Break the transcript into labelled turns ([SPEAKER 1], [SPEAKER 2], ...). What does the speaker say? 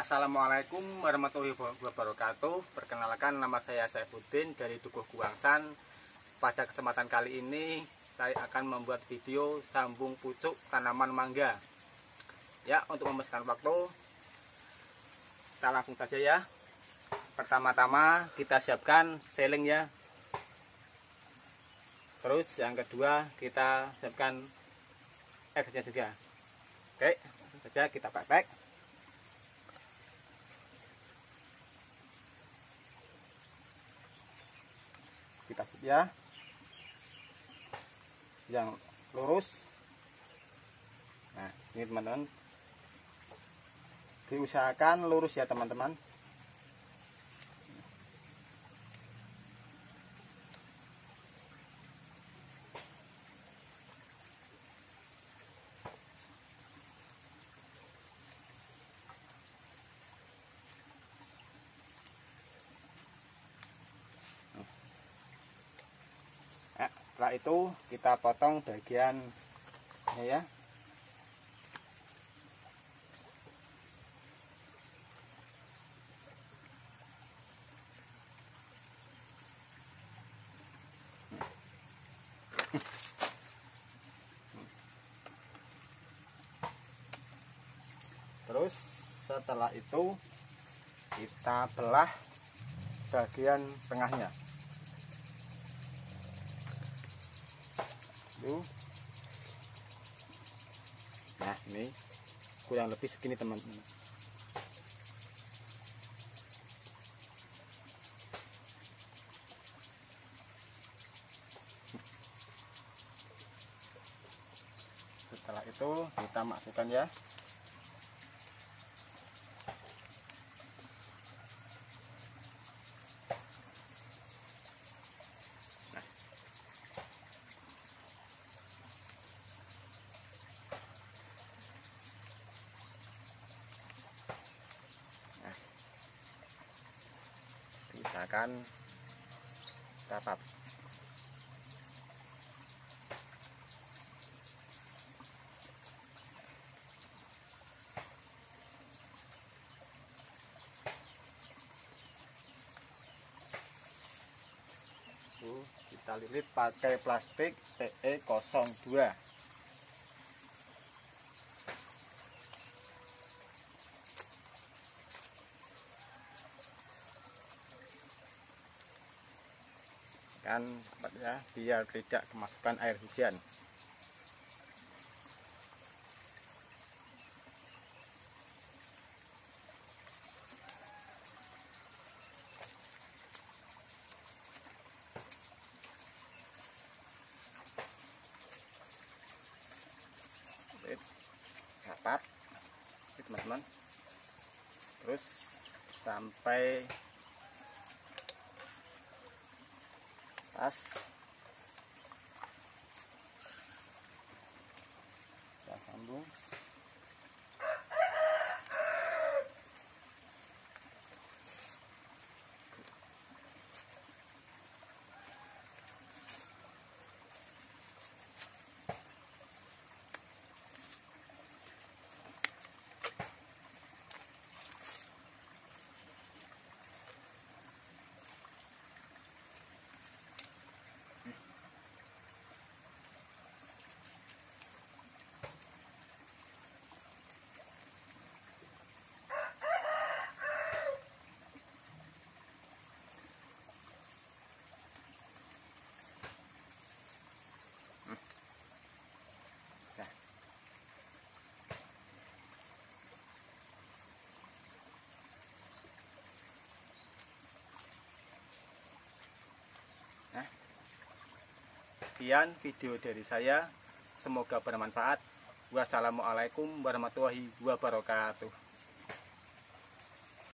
[SPEAKER 1] Assalamualaikum warahmatullahi wabarakatuh. Perkenalkan nama saya Saifuddin dari Dukuh Guangsan. Pada kesempatan kali ini saya akan membuat video sambung pucuk tanaman mangga. Ya untuk membesarkan waktu Kita langsung saja ya. Pertama-tama kita siapkan seling ya. Terus yang kedua kita siapkan efeknya juga. Oke, saja kita praktek kita ya. Yang lurus. Nah ini teman-teman. Diusahakan lurus ya teman-teman setelah itu kita potong bagian ya. Terus setelah itu kita belah bagian tengahnya tuh. Nah ini kurang lebih segini teman-teman. Setelah itu kita masukkan ya misalkan dapat kita lilit pakai plastik PE02 kan ya biar tidak kemasukan air hujan. Dapat teman-teman. Terus sampai us. Sekian video dari saya. Semoga bermanfaat. Wassalamualaikum warahmatullahi wabarakatuh